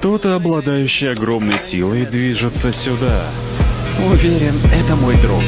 Кто-то, обладающий огромной силой, движется сюда. Уверен, это мой друг.